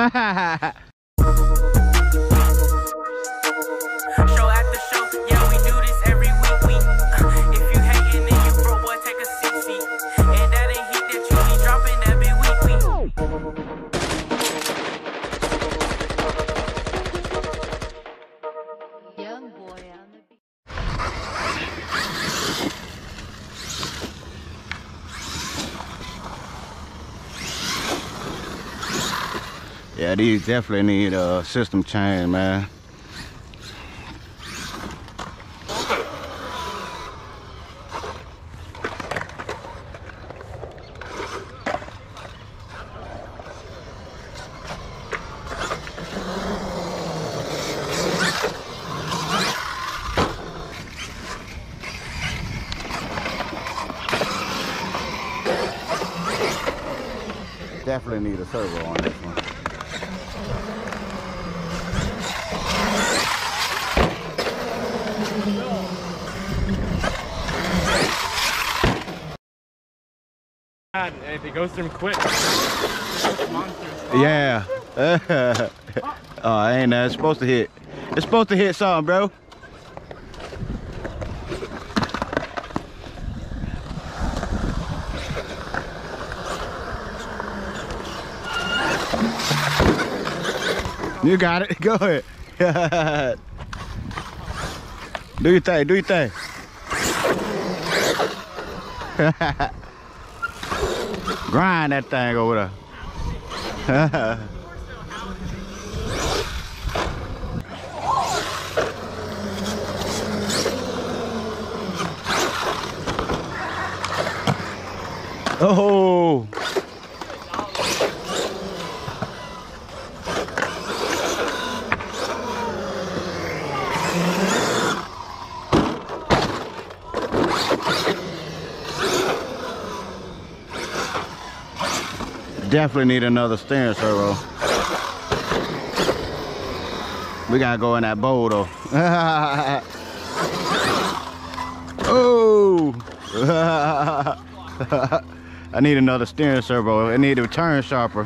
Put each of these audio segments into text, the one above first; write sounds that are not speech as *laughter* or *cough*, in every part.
ha ha ha ha these definitely need a system change, man. Definitely need a servo on this one. It goes through quick. Yeah. *laughs* oh, ain't that? It's supposed to hit. It's supposed to hit something, bro. You got it. *laughs* Go ahead. *laughs* do your thing. Do your thing. Grind that thing over there. *laughs* oh. Definitely need another steering servo. We gotta go in that bowl though. *laughs* oh! *laughs* I need another steering servo. I need a turn sharper.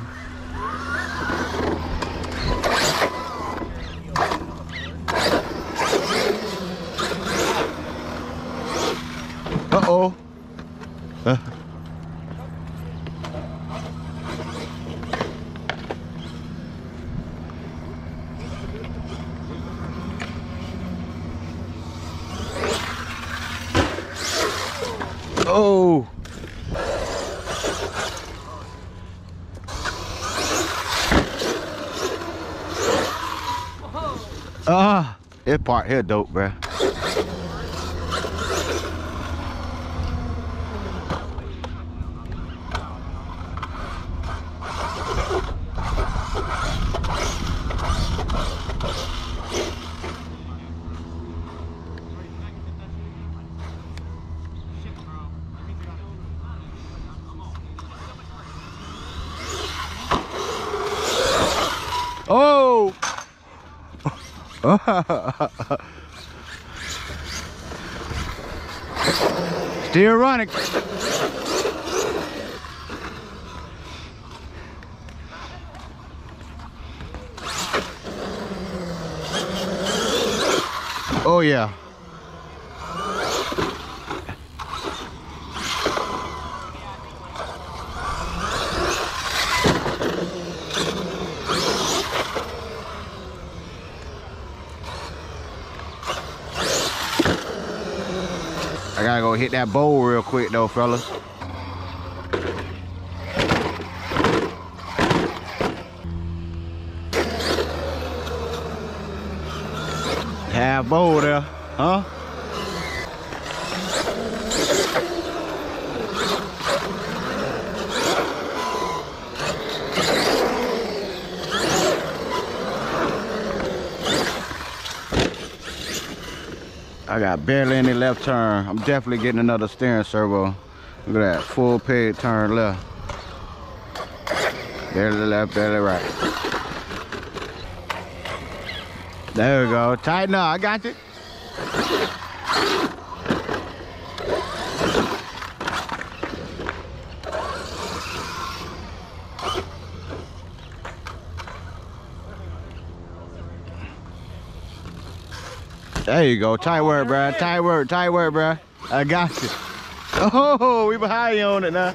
Uh-oh. Uh. Oh. Ah, this part here dope, bruh. Oh! *laughs* Still running. Oh yeah. Gotta go hit that bowl real quick though, fellas. Half bowl there, huh? I got barely any left turn. I'm definitely getting another steering servo. Look at that, full peg turn left. Barely left, barely right. There we go, tighten up, I got you. There you go. Tight work, bruh. Tight work. Tight work, bruh. I got you. Oh, we behind you on it now.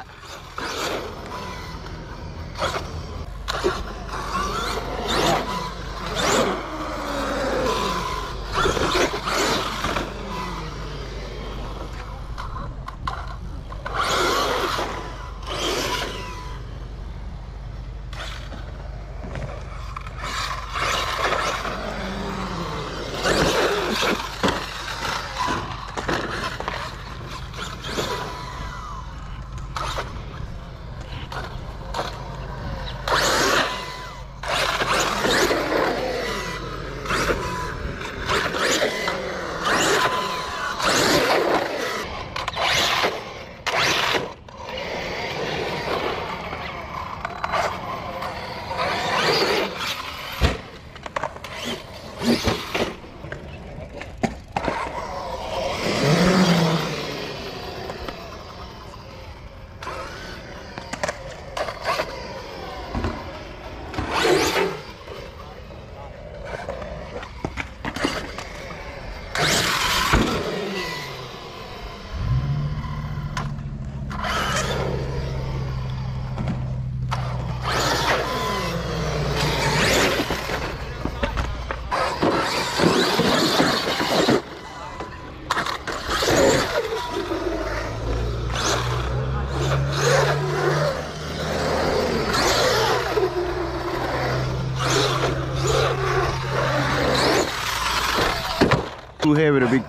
Too heavy to be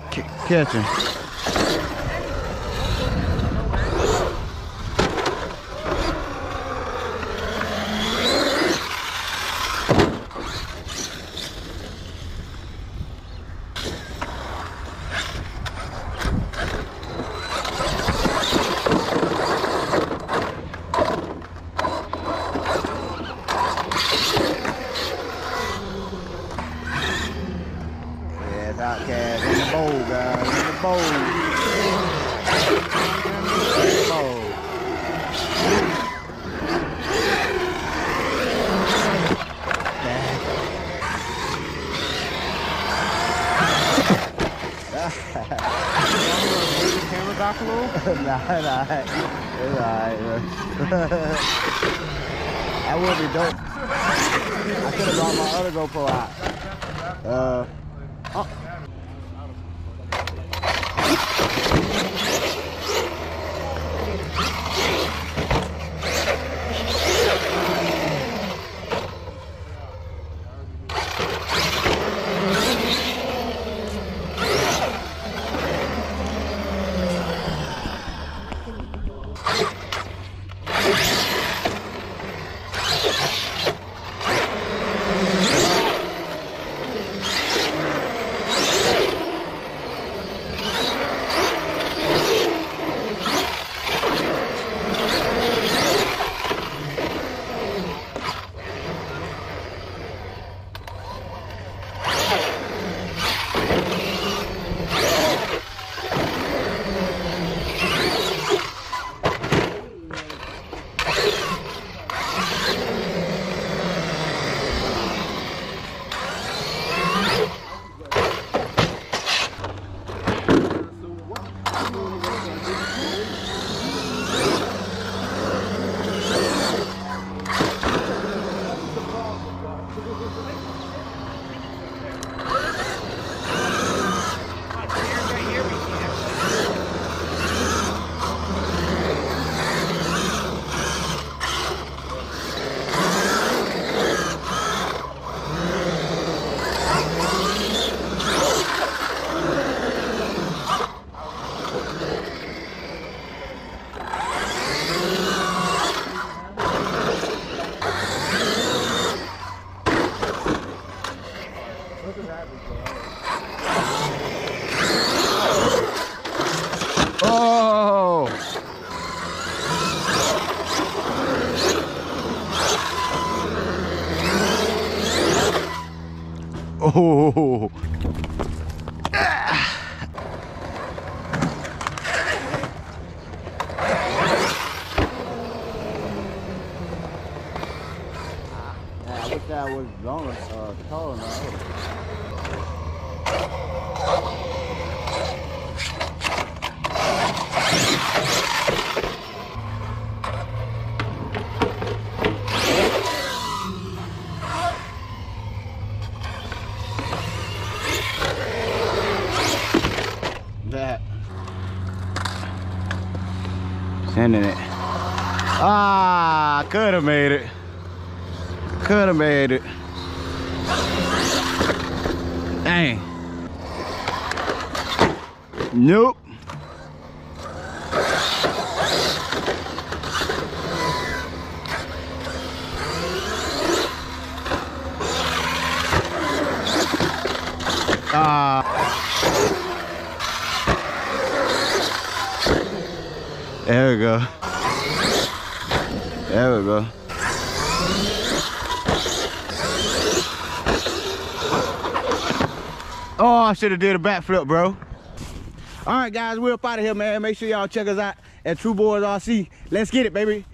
catching. Yeah, it's outcast in the bowl, nah, nah. It's alright, that would be dope. I could have brought my other GoPro out. Uh, Oh! Oh! I wish that was longer, uh, taller now. Sending it. Ah, could have made it. Could have made it. Dang. Nope. Ah. There we go. There we go. Oh, I should have did a backflip, bro. All right, guys, we're up out of here, man. Make sure y'all check us out at Tru Boyz RC. Let's get it, baby.